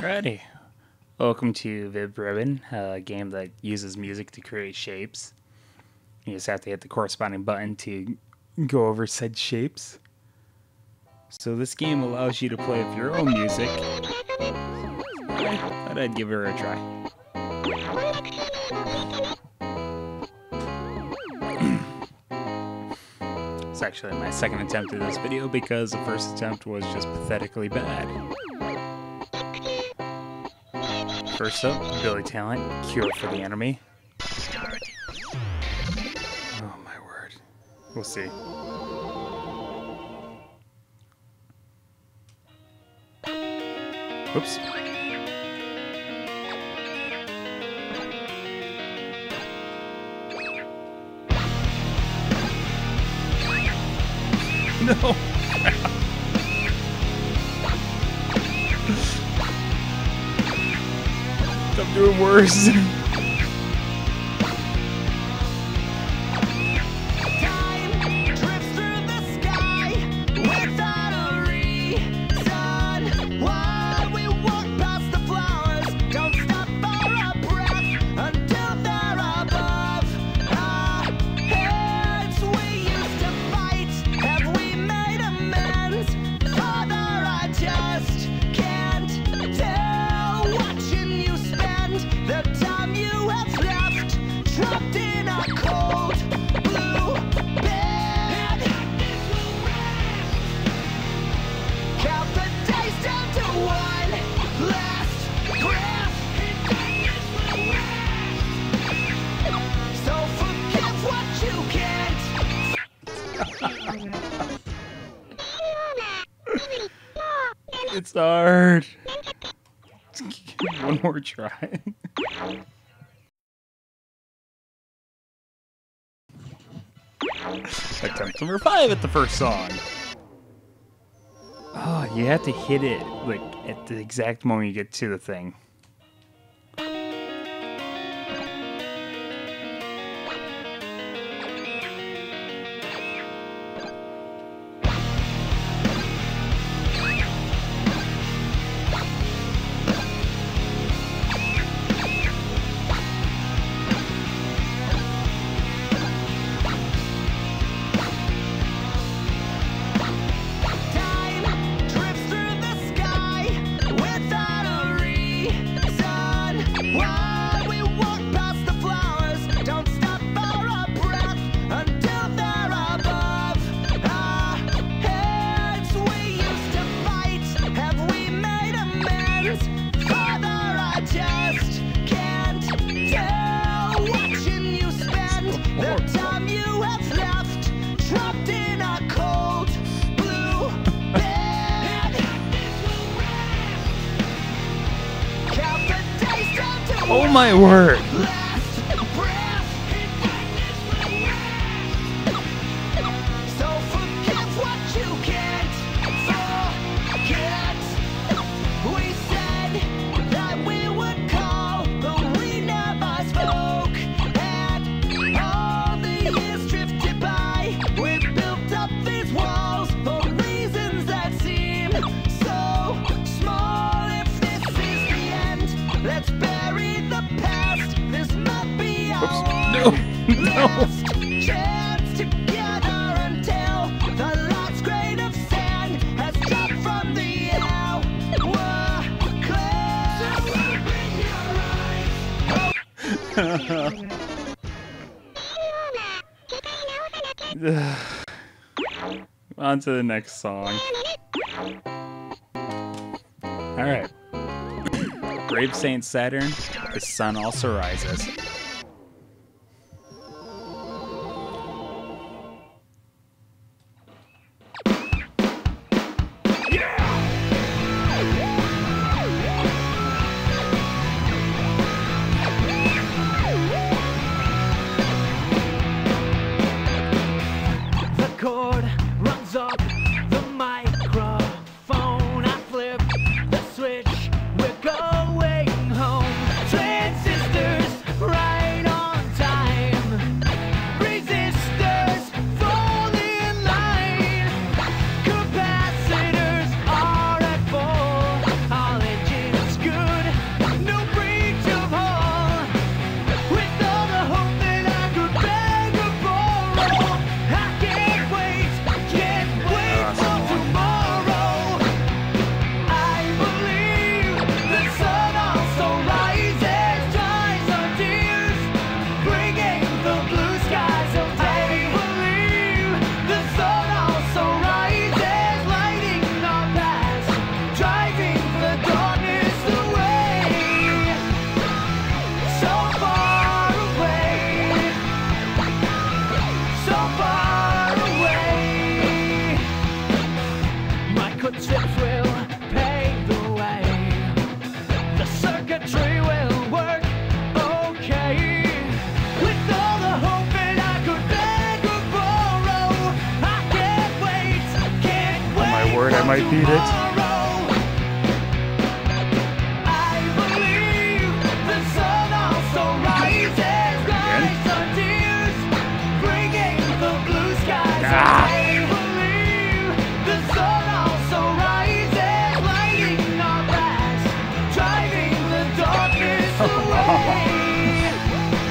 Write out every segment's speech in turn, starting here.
Alrighty. Welcome to Vib Ribbon, a game that uses music to create shapes. You just have to hit the corresponding button to go over said shapes. So this game allows you to play with your own music. I thought I'd give her a try. It's actually my second attempt at this video because the first attempt was just pathetically bad. First up, Billy Talent, Cure for the Enemy. Oh my word. We'll see. Oops. No. Doing worse. it's hard. One more try. Attempt number five at the first song. Oh, you have to hit it like at the exact moment you get to the thing. My word! On to the next song. Alright. Brave Saint Saturn, the sun also rises. Darkness away.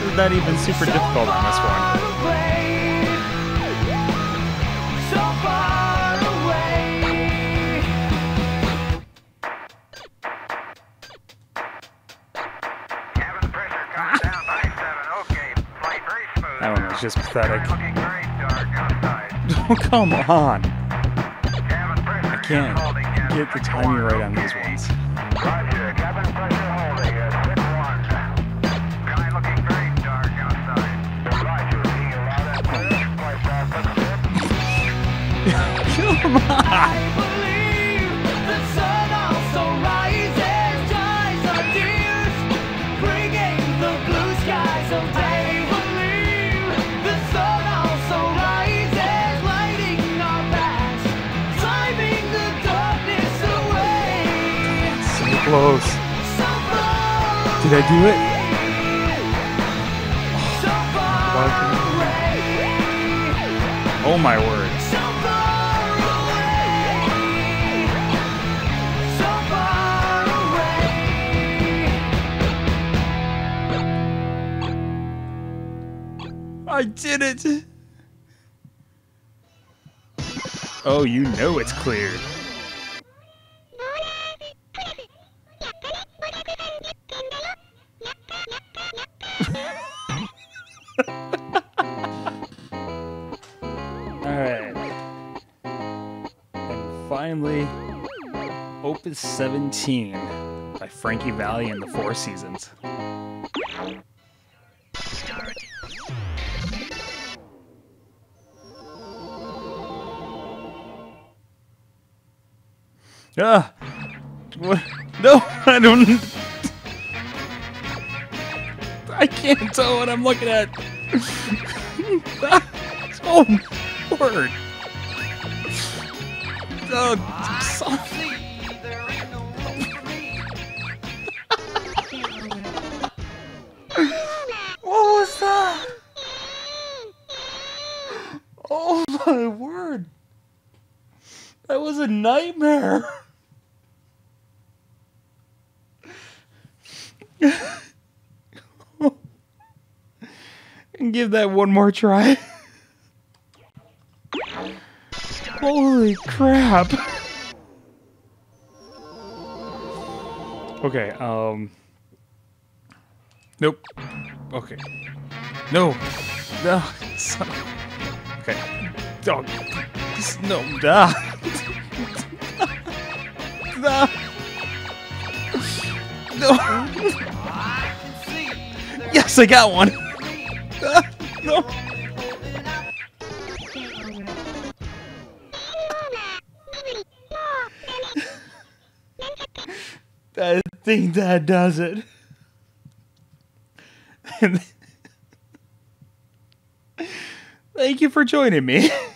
It's not even super difficult on this one. Smooth. That one was just pathetic. Looking very dark outside. Oh, come on. I can't is holding at get the timing right on these ones. Roger, cabin close. Did I do it? Away. Oh my word. I did it. Oh, you know it's cleared. Opus 17 by Frankie Valli and the Four Seasons. Ah! What? No, I don't. I can't tell what I'm looking at. oh, word. Oh, so- nightmare. and give that one more try. Holy crap. Okay, um Nope. Okay. No. No. Okay. Just- no. Ah. No. Yes, I got one. No. I think that does it. Thank you for joining me.